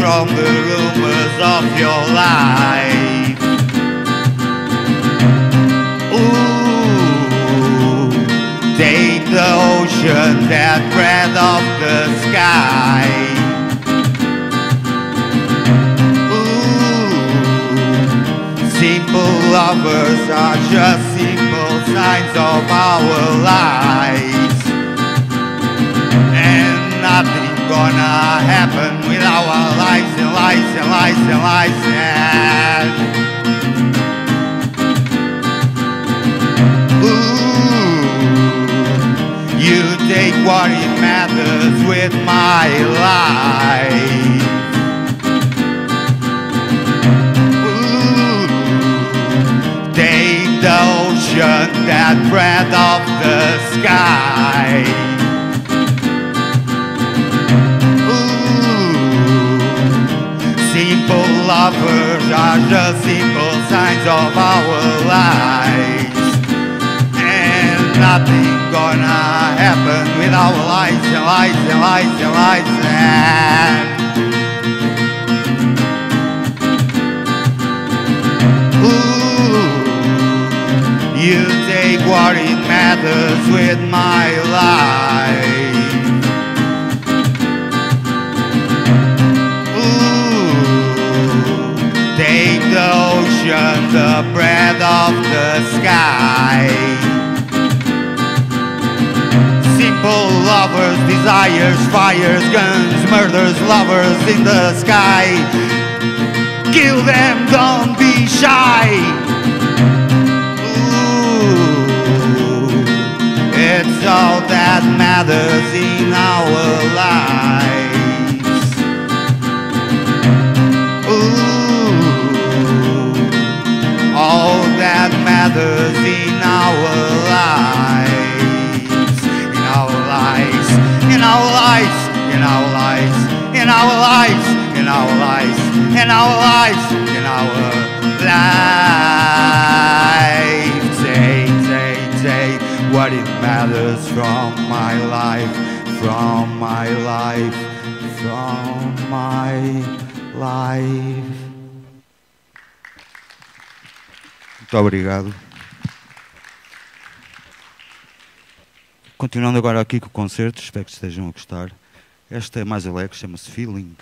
from the rumors of your life. Ooh, take the ocean, that breath of the sky. Ooh, simple lovers are just simple signs of our lives. And nothing gonna happen with our and lives and Ooh, you take what it matters with my life. Ooh, take the ocean, that breath of the sky. Are just simple signs of our lives. And nothing gonna happen with our lives and lives and lives and lives and Ooh, you take what it matters with my life. Take the ocean, the breath of the sky. Simple lovers, desires, fires, guns, murders, lovers in the sky. Kill them, don't be shy. Ooh, it's all that matters in our lives. In our lives, in our lives, in our lives, in our lives, in our lives, in our lives, in our lives, in our life. Take, take, take what it matters from my life, from my life, from my life. Muito obrigado. Continuando agora aqui com o concerto, espero que estejam a gostar. Esta é mais alegre, chama-se Feeling.